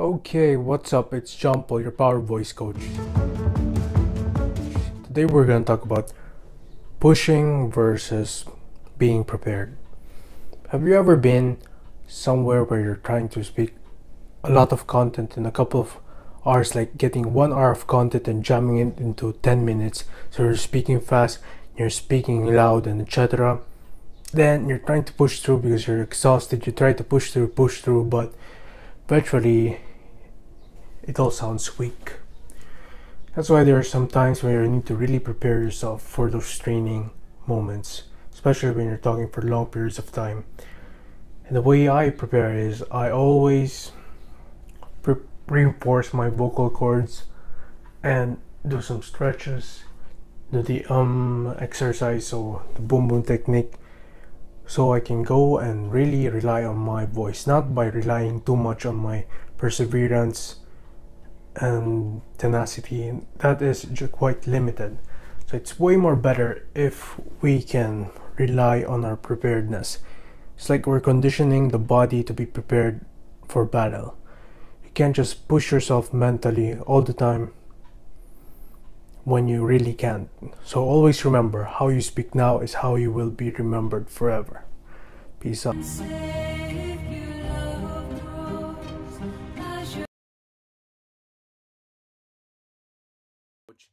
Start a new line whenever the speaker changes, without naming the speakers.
Okay, what's up? It's John Paul, your Power Voice Coach. Today we're going to talk about pushing versus being prepared. Have you ever been somewhere where you're trying to speak a lot of content in a couple of hours, like getting one hour of content and jamming it into 10 minutes? So you're speaking fast, you're speaking loud, and etc. Then you're trying to push through because you're exhausted. You try to push through, push through, but eventually it all sounds weak. That's why there are some times where you need to really prepare yourself for those training moments, especially when you're talking for long periods of time. And the way I prepare is I always pre- reinforce my vocal cords and do some stretches, do the um exercise, or the boom boom technique, so I can go and really rely on my voice, not by relying too much on my perseverance Um, and tenacity that is quite limited. So it's way more better if we can rely on our preparedness. It's like we're conditioning the body to be prepared for battle. You can't just push yourself mentally all the time when you really can't. So always remember how you speak now is how you will be remembered forever. Peace out coach